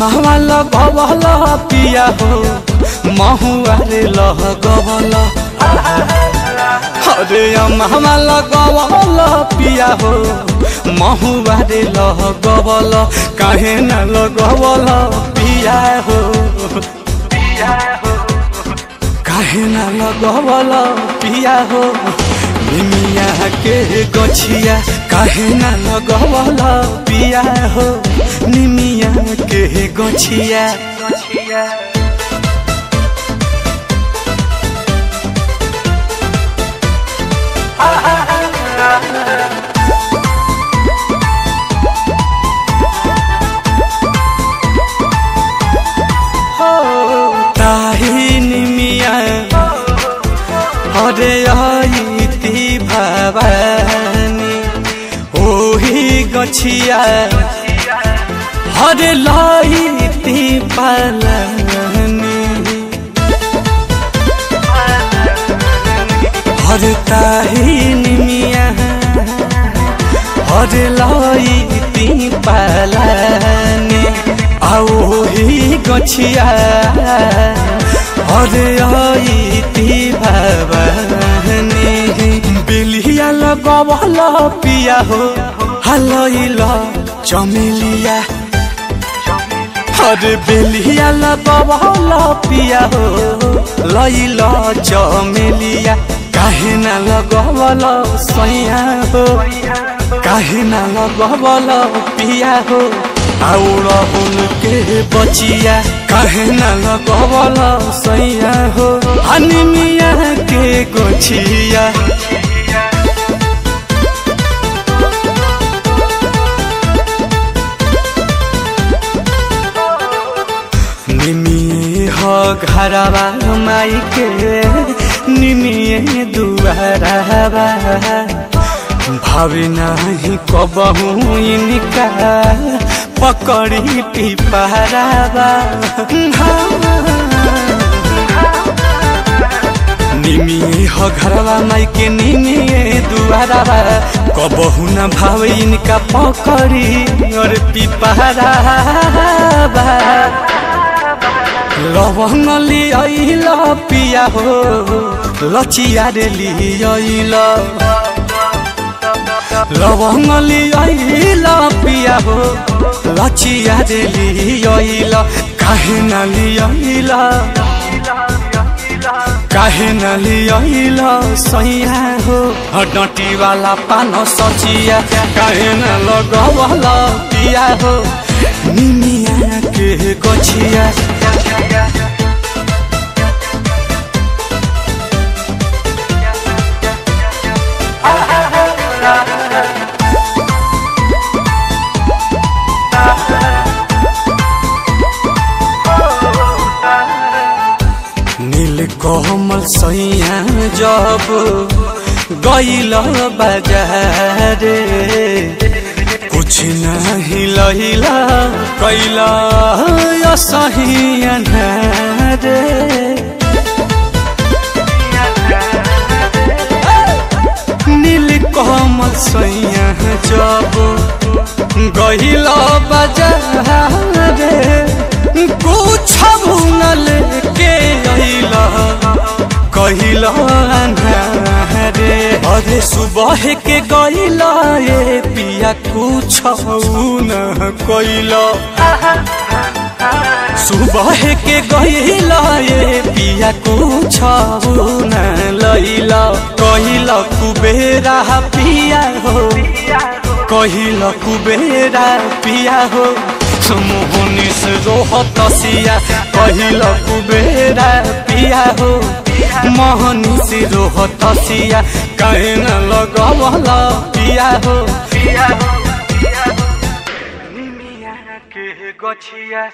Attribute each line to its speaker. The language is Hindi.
Speaker 1: মাহওয়ালা ববল পিয়া হো মহুয়ারে লহ গবল আহা হরে আমার লগবল পিয়া হো মহুবারে লগবল কাহে না লগবল পিয়া হো কাহে না লগবল পিয়া হো নিমিয়া কে গছিয়া কাহে না লগবল পিয়া হো
Speaker 2: নিমিয়া
Speaker 1: কে গছিয়া গছিয়া हरे आईती भवानी, ओही गछिया। हरे लाईती पालनी। हर ताही निमिया, हर लाईती पालनी। आओ ही गछिया हर आईती भवानी बिलिया लगवल पिया हो हलैल चमेलिया। हर बेलिया लगवल पिया हो लैल चमेलिया। काहे ना लगवल सैया हो, काहे ना लगवल पिया हो। रहन बचिया, काहे ना लगवल सैया हो। अनिमिया के गोछिया। निमिए हो माई के निमिए दुआरवा भावी नाही कबहू इनका। पकड़ी पिपहरावा निमिए हो घरवा माई के निमिए दुआरवा। कबहू न भावे इनका पकड़ी और पिपहरावा लवंग लियल पिया हो लचिया रे लियल लवंग लियल पिया हो लचिया रे काहे न सैया हो डटी वाला पान सचिया, काहे न लगवल पिया हो, निमिया के गछिया। नील कोमल सैया जब गईल बाजारे कुछ नहीं लैला कैला सही अनारे नील कोमल सैया जब गईल बाजारे कुछ भूनल रे। अरे सुबह के गइला ये पिया कुछ सुबह के गइला ये पिया कुछ न कुबेरा पिया हो कहिला कुबेरा पिया हो। मोहनी से रोहत सिया कहिल कुबेरा पिया हो। मोहनी से रोहत सिया कहे न लगवल पिया हो।
Speaker 2: पिया हो पिया हो। निमिया के गछिया